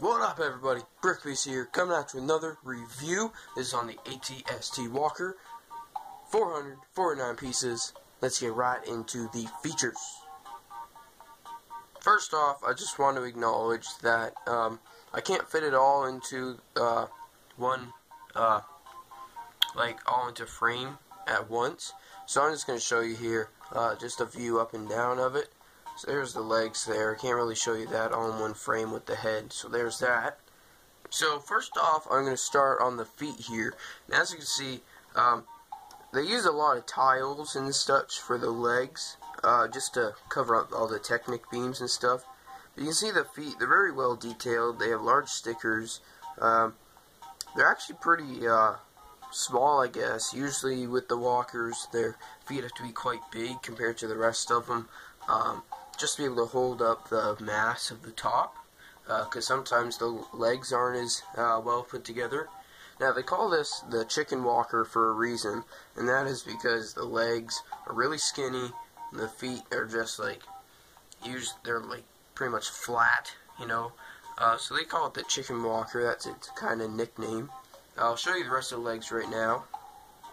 What up everybody, Brick Beast here, coming out to another review. This is on the ATST Walker, 449 pieces. Let's get right into the features. First off, I just want to acknowledge that um, I can't fit it all into uh, one, uh, like all into frame at once. So I'm just going to show you here uh, just a view up and down of it. So there's the legs there. I can't really show you that all in one frame with the head. So there's that. So first off, I'm going to start on the feet here. And as you can see, um, they use a lot of tiles and such for the legs, uh, just to cover up all the Technic beams and stuff. But you can see the feet, they're very well detailed. They have large stickers. Um, they're actually pretty uh, small, I guess. Usually with the walkers, their feet have to be quite big compared to the rest of them. Um, just to be able to hold up the mass of the top because uh, sometimes the legs aren't as uh, well put together. Now they call this the chicken walker for a reason, and that is because the legs are really skinny, and the feet are just like, used, they're like pretty much flat, you know. Uh, so they call it the chicken walker. That's its kind of nickname. I'll show you the rest of the legs right now.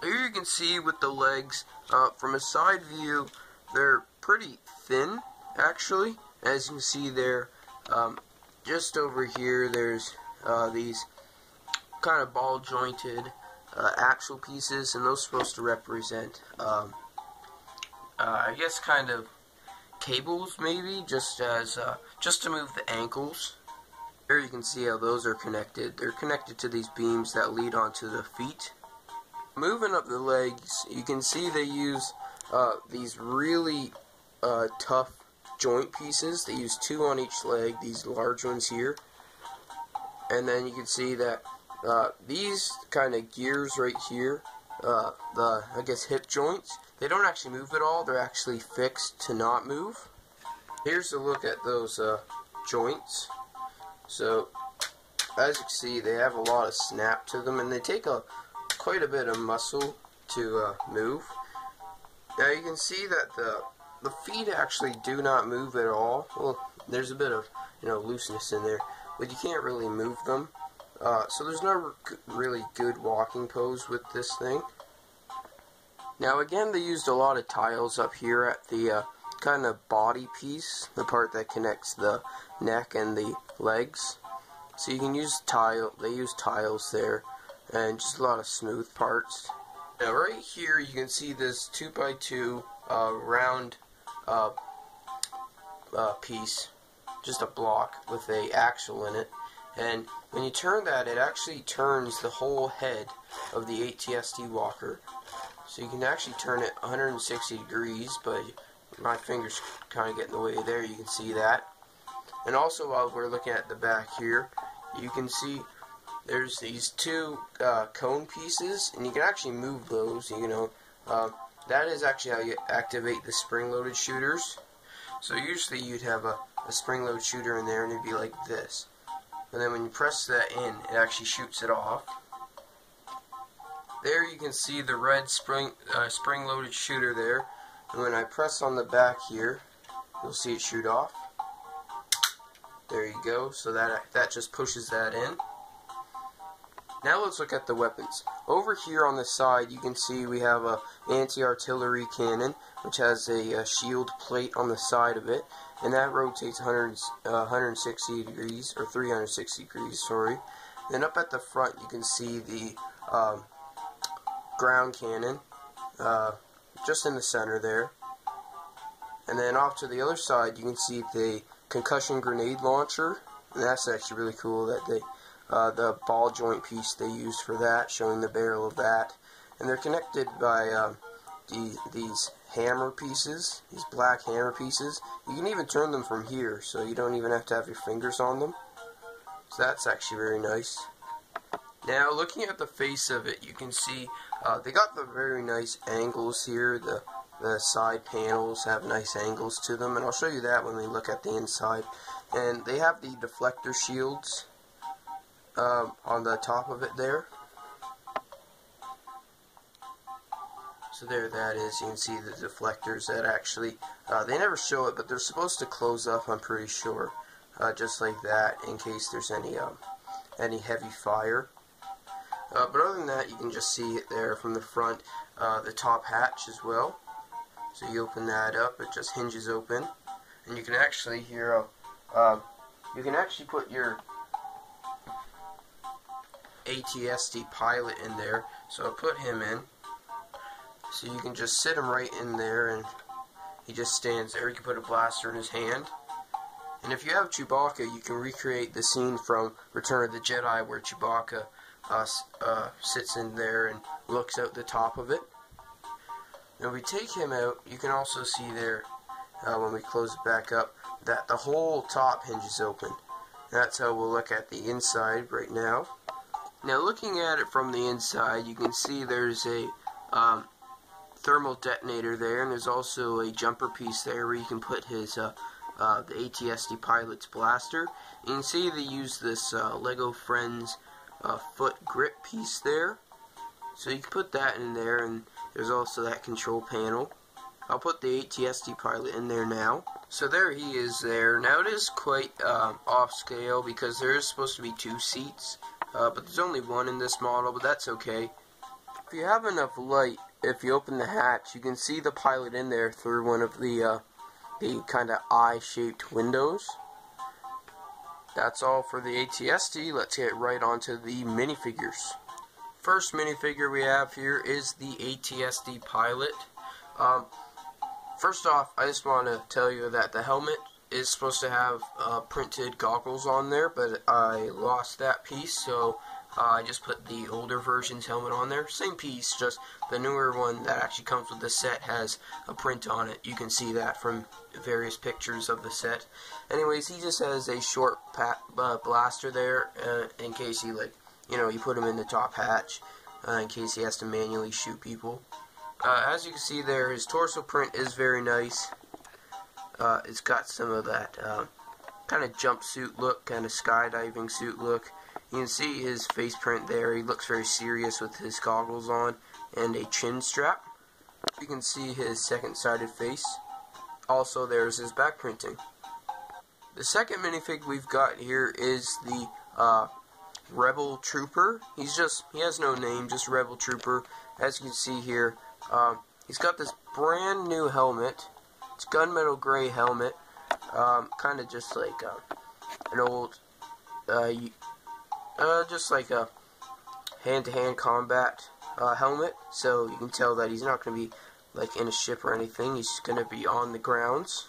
Here you can see with the legs, uh, from a side view, they're pretty thin actually. As you can see there, um, just over here, there's uh, these kind of ball jointed uh, axle pieces, and those are supposed to represent, um, uh, I guess, kind of cables, maybe, just as uh, just to move the ankles. Here you can see how those are connected. They're connected to these beams that lead onto the feet. Moving up the legs, you can see they use uh, these really uh, tough joint pieces. They use two on each leg, these large ones here. And then you can see that uh, these kind of gears right here, uh, the, I guess, hip joints, they don't actually move at all. They're actually fixed to not move. Here's a look at those uh, joints. So, as you can see, they have a lot of snap to them, and they take a quite a bit of muscle to uh, move. Now you can see that the the feet actually do not move at all. Well, there's a bit of you know looseness in there, but you can't really move them. Uh, so there's no really good walking pose with this thing. Now again, they used a lot of tiles up here at the uh, kind of body piece, the part that connects the neck and the legs. So you can use tile. They use tiles there, and just a lot of smooth parts. Now right here, you can see this two by two uh, round uh, uh, piece, just a block with a axle in it. And when you turn that, it actually turns the whole head of the ATST walker. So you can actually turn it 160 degrees, but my fingers kind of get in the way there, you can see that. And also while we're looking at the back here, you can see there's these two uh, cone pieces, and you can actually move those, you know. Uh, that is actually how you activate the spring-loaded shooters. So usually you'd have a, a spring-load shooter in there and it'd be like this. And then when you press that in, it actually shoots it off. There you can see the red spring uh, spring-loaded shooter there. And when I press on the back here, you'll see it shoot off. There you go. So that that just pushes that in. Now let's look at the weapons. Over here on the side, you can see we have a anti-artillery cannon, which has a, a, shield plate on the side of it, and that rotates 100, uh, 160 degrees, or 360 degrees, sorry. Then up at the front, you can see the um, ground cannon, uh, just in the center there. And then off to the other side, you can see the concussion grenade launcher, and that's actually really cool that they uh, the ball joint piece they use for that, showing the barrel of that. And they're connected by uh, the, these hammer pieces, these black hammer pieces. You can even turn them from here, so you don't even have to have your fingers on them. So that's actually very nice. Now, looking at the face of it, you can see uh, they got the very nice angles here. The, the side panels have nice angles to them, and I'll show you that when we look at the inside. And they have the deflector shields um, on the top of it there. So there that is. You can see the deflectors that actually, uh, they never show it, but they're supposed to close up, I'm pretty sure. uh, just like that, in case there's any um, any heavy fire. Uh, but other than that, you can just see it there from the front, uh, the top hatch as well. So you open that up, it just hinges open, and you can actually uh, um, you can actually put your ATST pilot in there. So I put him in. So you can just sit him right in there, and he just stands there. You can put a blaster in his hand. And if you have Chewbacca, you can recreate the scene from Return of the Jedi where Chewbacca uh, uh, sits in there and looks out the top of it. When we take him out, you can also see there, uh, when we close it back up, that the whole top hinges open. That's how we'll look at the inside right now. Now looking at it from the inside, you can see there's a um, thermal detonator there, and there's also a jumper piece there where you can put his uh, uh, the ATST pilot's blaster. You can see they use this uh, Lego Friends uh, foot grip piece there. So you can put that in there, and there's also that control panel. I'll put the ATST pilot in there now. So there he is there. Now it is quite uh, off scale because there is supposed to be two seats, uh, but there's only one in this model, but that's okay. If you have enough light, if you open the hatch, you can see the pilot in there through one of the uh, the kind of eye-shaped windows. That's all for the ATST. Let's get right onto the minifigures. First minifigure we have here is the ATST pilot. Um, first off, I just want to tell you that the helmet is supposed to have uh, printed goggles on there, but I lost that piece, so uh, I just put the older version's helmet on there. Same piece, just the newer one that actually comes with the set has a print on it. You can see that from various pictures of the set. Anyways, he just has a short uh, blaster there uh, in case he, like, you know, you put him in the top hatch uh, in case he has to manually shoot people. Uh, as you can see there, his torso print is very nice. Uh, it's got some of that kind of jumpsuit look, kind of skydiving suit look. You can see his face print there. He looks very serious with his goggles on and a chin strap. You can see his second-sided face. Also, there's his back printing. The second minifig we've got here is the uh, Rebel Trooper. He's just, he has no name, just Rebel Trooper. As you can see here, uh, he's got this brand new helmet. It's gunmetal gray helmet. Um, kind of just like uh, an old uh, uh, just like a hand-to-hand -hand combat uh, helmet, so you can tell that he's not going to be like in a ship or anything. He's going to be on the grounds.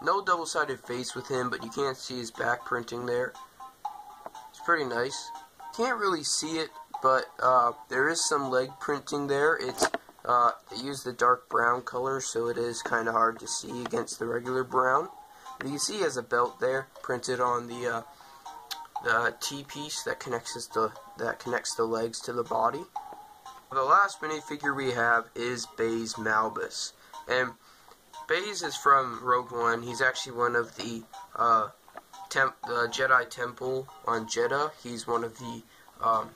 No double-sided face with him, but you can't see his back printing there. It's pretty nice. Can't really see it, but uh, there is some leg printing there. It's uh, use the dark brown color, so it is kind of hard to see against the regular brown. But you see he has a belt there printed on the uh, the T-piece that connects the that connects the legs to the body. The last minifigure we have is Baze Malbus, and Baze is from Rogue One. He's actually one of the uh, temp the Jedi Temple on Jedha. He's one of the um,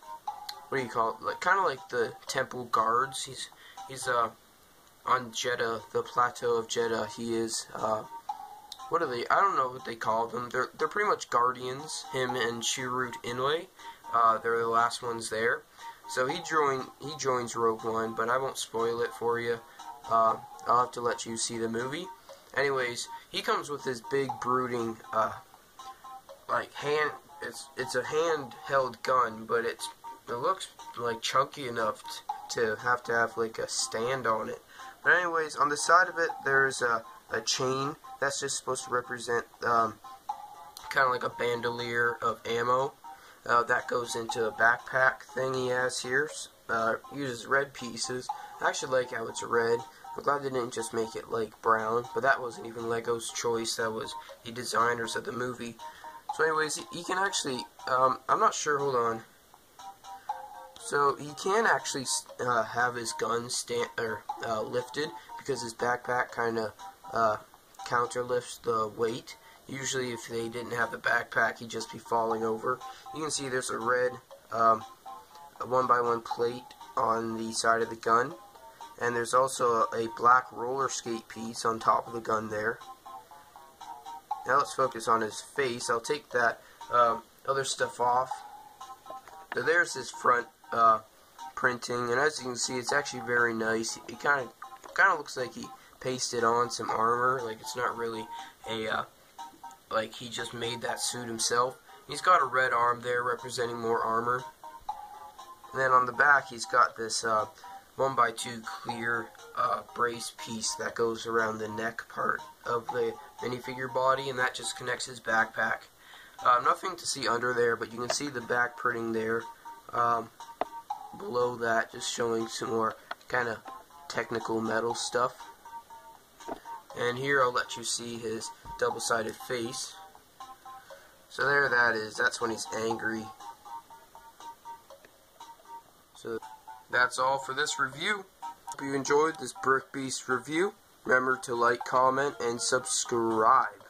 what do you call it? Like kind of like the Temple guards. He's he's uh on Jedha, the plateau of Jedha. He is uh, what are they? I don't know what they call them. They're they're pretty much guardians. Him and Chirrut Îmwe. Uh, they're the last ones there. So he join he joins Rogue One, but I won't spoil it for you. Uh, I'll have to let you see the movie. Anyways, he comes with his big brooding, uh, like hand. It's it's a handheld gun, but it's it looks like chunky enough to have to have like a stand on it. But anyways, on the side of it, there's a a chain that's just supposed to represent um, kind of like a bandolier of ammo. Uh, that goes into a backpack thing he has here. Uh, uses red pieces. I actually like how it's red. I'm glad they didn't just make it like brown, but that wasn't even Lego's choice. That was the designers of the movie. So anyways, he can actually, um, I'm not sure, hold on. So he can actually uh, have his gun stand or uh, lifted because his backpack kind of uh, counterlifts the weight. Usually if they didn't have the backpack, he'd just be falling over. You can see there's a red um, one by one plate on the side of the gun. And there's also a black roller skate piece on top of the gun there. now let's focus on his face. I'll take that um, other stuff off. So there's his front uh, printing, and as you can see, it's actually very nice. It kind of kind of looks like he pasted on some armor, like it's not really a uh, like he just made that suit himself. He's got a red arm there representing more armor. And then on the back, he's got this uh, 1x2 clear uh, brace piece that goes around the neck part of the minifigure body, and that just connects his backpack. Uh, nothing to see under there, but you can see the back printing there. Um, below that, just showing some more kind of technical metal stuff. And here I'll let you see his double-sided face. So there that is. That's when he's angry. So that's all for this review. Hope you enjoyed this Brick Beast review. Remember to like, comment, and subscribe.